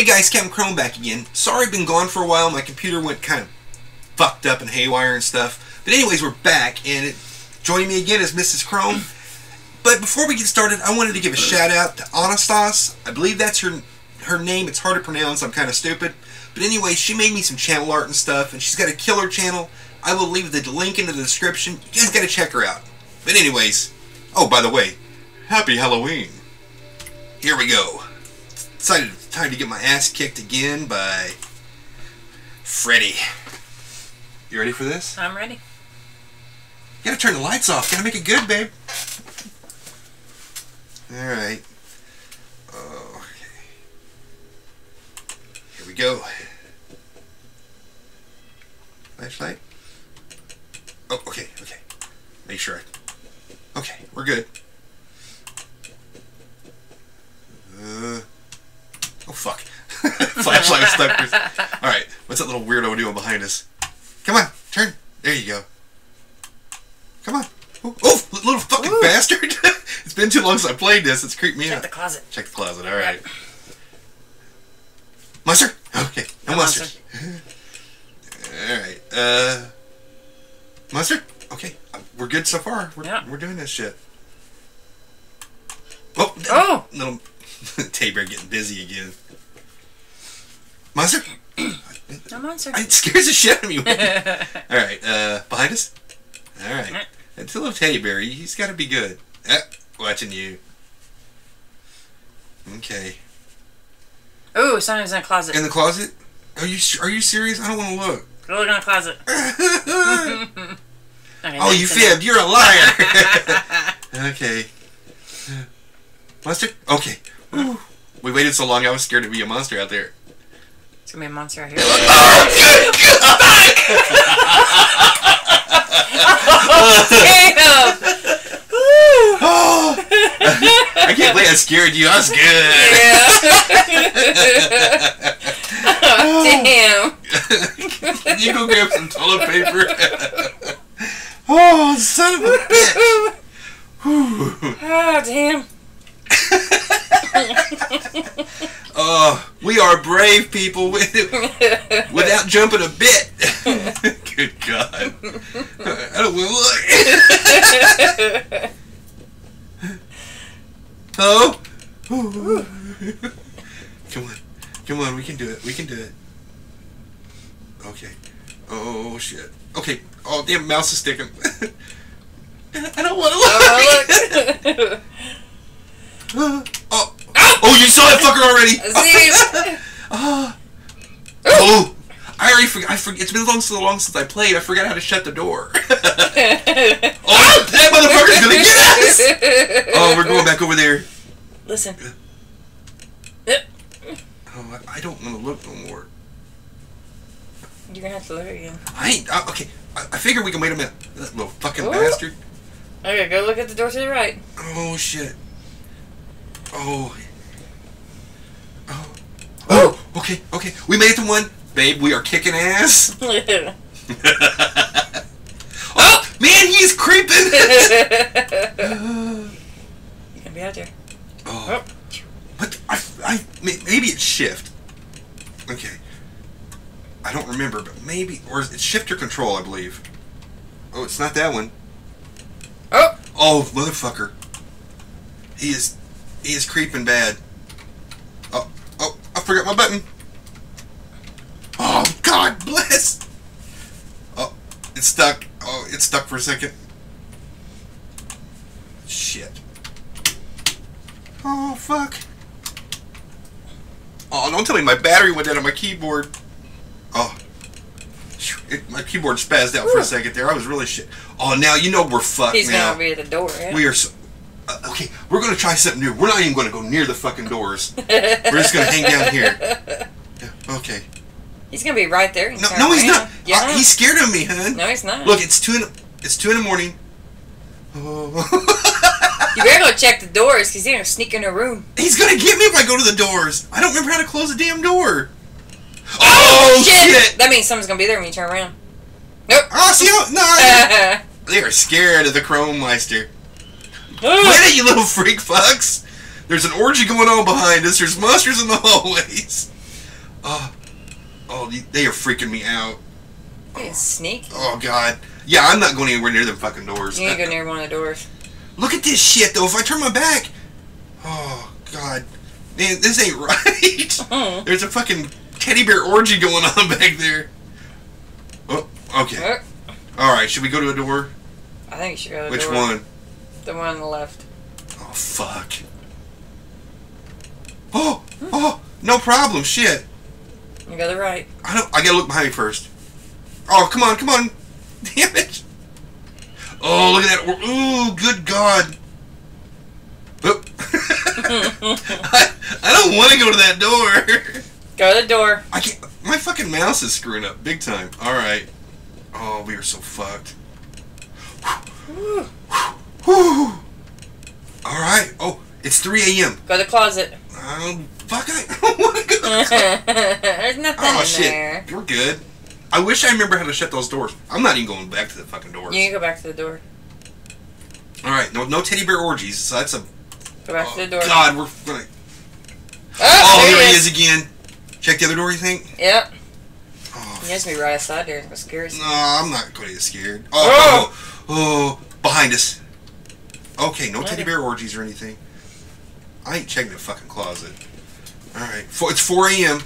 Hey guys, Captain Krome back again. Sorry I've been gone for a while. My computer went kind of fucked up and haywire and stuff. But anyways, we're back, and it, joining me again is Mrs. Krome. But before we get started, I wanted to give a shout out to Anastas. I believe that's her her name. It's hard to pronounce. I'm kind of stupid. But anyway, she made me some channel art and stuff, and she's got a killer channel. I will leave the link in the description. You guys gotta check her out. But anyways, oh by the way, happy Halloween. Here we go. Decided time to get my ass kicked again by Freddy. You ready for this? I'm ready. You gotta turn the lights off. Gotta make it good, babe. Alright. Okay. Here we go. Flashlight. Oh, okay, okay. Make sure I... Okay, we're good. Uh, oh, fuck. Flashlight was stuck. Alright, what's that little weirdo doing behind us? Come on, turn. There you go. Come on. Oh, oh, little fucking Ooh. bastard. it's been too long since I played this. It's creeped me Check out. the closet. Check the closet. All right. Monster? Okay. No, No monsters. All right. Uh, monster? Okay. We're good so far. We're, Yeah. we're doing this shit. Oh! Oh! Little Tabor getting busy again. Monster? No monster. It scares the shit out of me. All right. Uh, behind us? All right. It's a little teddy bear. He's got to be good. Eh, watching you. Okay. Oh, something's in the closet. In the closet? Are you are you serious? I don't want to look. Go look in the closet. Okay, oh, you fibbed. You're a liar. okay. Monster? Okay. Whew. We waited so long, I was scared to be a monster out there. It's gonna be a monster out here. Damn! Woo! Oh, I can't believe I scared you. I was good. Yeah. Damn. you go grab some toilet paper. oh, son of a bitch. Oh, damn. Oh, we are brave people without jumping a bit. Good God. I don't want to look. Oh. Come on. Come on, we can do it. We can do it. Okay. Oh, shit. Okay. Oh, damn, mouse is sticking. I don't want to look. Oh, oh. Oh, you saw that fucker already. Ah. oh, I already forgot. I forget. It's been long so long since I played. I forgot how to shut the door. oh, that motherfucker's gonna get us. Oh, we're going back over there. Listen. Oh, I, I don't want to look no more. You're gonna have to look again. I ain't. Uh, okay, I, I figure we can wait a minute. That little fucking Ooh. bastard. Okay, go look at the door to the right. Oh shit. Oh. Oh. Okay. Okay. We made it to one. Babe, we are kicking ass. oh man, he's creeping. You can be out there. Oh. oh. What? the- I, I, maybe it's shift. Okay. I don't remember, but maybe, or is it shift or control? I believe. Oh, it's not that one. Oh! Oh, motherfucker. He is, he is creeping bad. I forgot my button. Oh, God bless. Oh, it's stuck. Oh, it's stuck for a second. Shit. Oh, fuck. Oh, don't tell me my battery went out on my keyboard. Oh. It, my keyboard spazzed out for a second there. I was really shit. Oh, now you know we're fucked He's now. gonna be at the door, yeah? We are so. Uh, okay, we're gonna try something new. We're not even gonna go near the fucking doors. We're just gonna hang down here. Yeah, okay. He's gonna be right there. No, no, he's not. Yeah. Uh, he's scared of me, hun. no, he's not. Look, it's two in. It's two in the morning. Oh. You better go check the doors because he's gonna sneak in a room. he's gonna get me if I go to the doors. I don't remember how to close the damn door. Oh, shit! That means someone's gonna be there when you turn around. Nope. Oh, see how? No, they are scared of the Krome Meister. Wait it, you little freak fucks! There's an orgy going on behind us. There's monsters in the hallways. Oh, oh, they- they are freaking me out. You sneak. Oh God. Yeah, I'm not going anywhere near them fucking doors. You ain't go near one of the doors. Look at this shit though. If I turn my back, oh God, man, this ain't right. Mhm. There's a fucking teddy bear orgy going on back there. Oh, okay. Oh, All right. Should we go to a door? I think you should go to the Which door. one? The one on the left. Oh fuck. Oh, oh, no problem. Shit. You go to the right. I don't. I gotta look behind me first. Oh, come on, come on. Damn it. Oh, look at that. Ooh, good God. I, I don't want to go to that door. Go to the door. I can't. My fucking mouse is screwing up big time. All right. Oh, we are so fucked. Whew. All right. Oh, it's 3 a.m. Go to the closet. Um, fuck, I don't want to go. There's nothing Oh in shit, there. we're good. I wish I remember how to shut those doors. I'm not even going back to the fucking doors. You can go back to the door. All right, no, no teddy bear orgies. So that's a. Go back oh, to the door. God, we're gonna. Oh, Oh, there there he he is. is again. Check the other door. You think? Yep. Oh, He has me right outside there. It's scary. no, I'm not going to get scared. Oh, oh, oh, behind us. Okay, no teddy bear orgies or anything. I ain't checking the fucking closet. All right, Four- it's 4 a.m.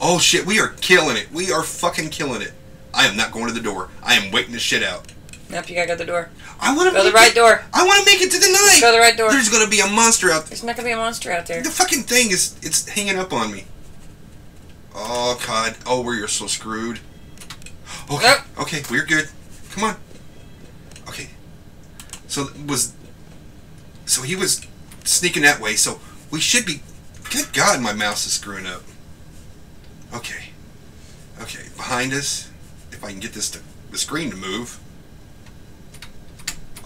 Oh shit, we are killing it. We are fucking killing it. I am not going to the door. I am waiting this shit out. Nope, you gotta go to the door. I want to Go the right door. I want to make it to the night. Go to the right door. There's gonna be a monster out. There. There's not gonna be a monster out there. The fucking thing is, it's hanging up on me. Oh god. Oh, we are so screwed. Okay. Nope. Okay, we're good. Come on. Okay. So it was. So he was sneaking that way. So we should be. Good God, my mouse is screwing up. Okay. Okay, behind us. If I can get this to the screen to move.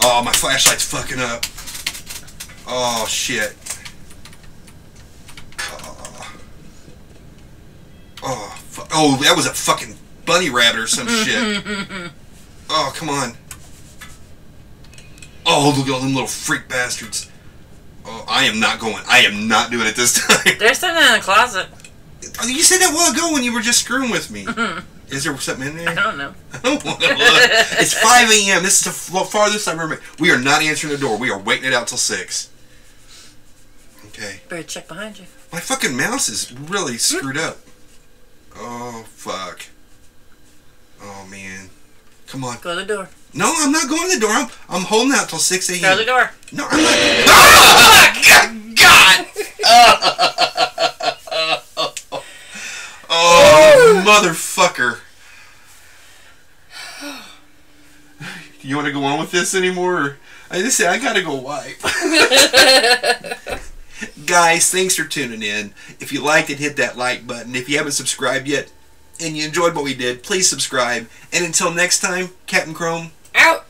Oh, my flashlight's fucking up. Oh shit. Oh, oh, fu- oh, that was a fucking bunny rabbit or some shit. Oh, come on. Oh, look at all them little freak bastards. Oh, I am not going. I am not doing it this time. There's something in the closet. Oh, you said that a while ago when you were just screwing with me. Mm-hmm. Is there something in there? I don't know. I don't want to look. It's 5 a.m. This is the farthest I remember. We are not answering the door. We are waiting it out till 6. Okay. Better check behind you. My fucking mouse is really hmm? screwed up. Oh, fuck. Oh, man. Come on. Go to the door. No, I'm not going to the door. I'm, I'm holding out till 6 a.m. Go to the door. No, I'm not. Ah! God! oh, motherfucker. Do you want to go on with this anymore? I just say I gotta go wipe. Guys, thanks for tuning in. If you liked it, hit that like button. If you haven't subscribed yet and you enjoyed what we did, please subscribe. And until next time, Captain Krome, out.